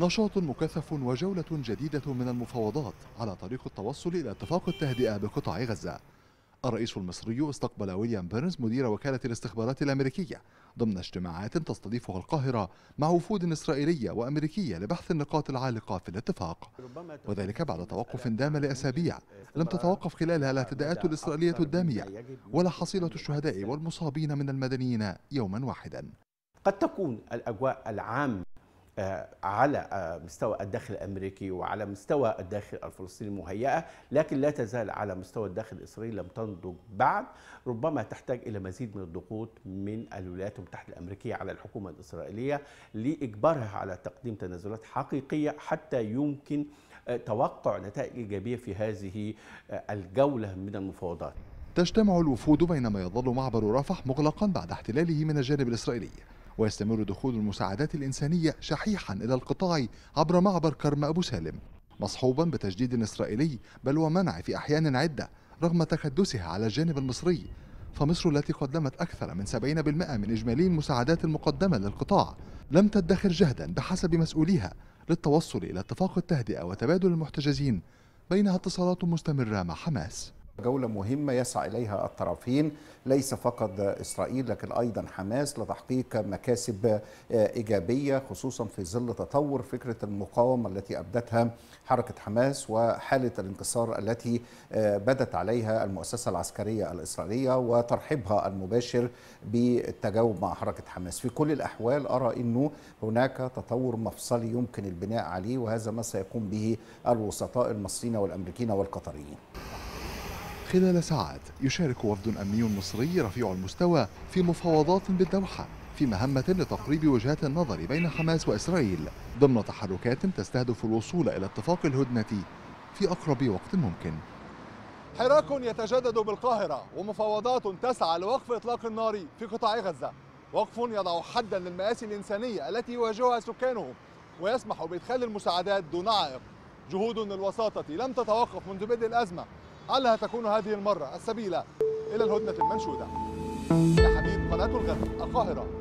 نشاط مكثف وجولة جديدة من المفاوضات على طريق التوصل إلى اتفاق التهدئة بقطاع غزة. الرئيس المصري استقبل ويليام بيرنز مدير وكالة الاستخبارات الأمريكية ضمن اجتماعات تستضيفها القاهرة مع وفود إسرائيلية وأمريكية لبحث النقاط العالقة في الاتفاق. وذلك بعد توقف دام لأسابيع لم تتوقف خلالها الاعتداءات الإسرائيلية الدامية ولا حصيلة الشهداء والمصابين من المدنيين يوما واحدا. قد تكون الأجواء العامة على آه، مستوى الداخل الأمريكي وعلى مستوى الداخل الفلسطيني مهيئة لكن لا تزال على مستوى الداخل الإسرائيلي لم تنضج بعد ربما تحتاج إلى مزيد من الضغوط من الولايات المتحدة الأمريكية على الحكومة الإسرائيلية لإجبارها على تقديم تنازلات حقيقية حتى يمكن آه، توقع نتائج إيجابية في هذه الجولة من المفاوضات. تجتمع الوفود بينما يظل معبر رفح مغلقا بعد احتلاله من الجانب الإسرائيلي. ويستمر دخول المساعدات الإنسانية شحيحا إلى القطاع عبر معبر كرم أبو سالم مصحوبا بتجديد إسرائيلي بل ومنع في أحيان عدة رغم تكدسها على الجانب المصري. فمصر التي قدمت أكثر من 70% من إجمالي المساعدات المقدمة للقطاع لم تدخر جهدا بحسب مسؤوليها للتوصل إلى اتفاق التهدئة وتبادل المحتجزين بينها اتصالات مستمرة مع حماس. جولة مهمة يسعى إليها الطرفين ليس فقط إسرائيل لكن أيضا حماس لتحقيق مكاسب إيجابية خصوصا في ظل تطور فكرة المقاومة التي أبدتها حركة حماس وحالة الانتصار التي بدت عليها المؤسسة العسكرية الإسرائيلية وترحيبها المباشر بالتجاوب مع حركة حماس. في كل الأحوال أرى أنه هناك تطور مفصلي يمكن البناء عليه وهذا ما سيقوم به الوسطاء المصريين والأمريكيين والقطريين. خلال ساعات يشارك وفد أمني مصري رفيع المستوى في مفاوضات بالدوحة في مهمة لتقريب وجهات النظر بين حماس وإسرائيل ضمن تحركات تستهدف الوصول إلى اتفاق الهدنة في أقرب وقت ممكن. حراك يتجدد بالقاهرة ومفاوضات تسعى لوقف إطلاق النار في قطاع غزة. وقف يضع حدا للمآسي الإنسانية التي يواجهها سكانه ويسمح بإدخال المساعدات دون عائق. جهود الوساطة لم تتوقف منذ بدء الأزمة. علها تكون هذه المرة السبيل إلى الهدنة المنشودة. لحبيب قناة الغد القاهرة.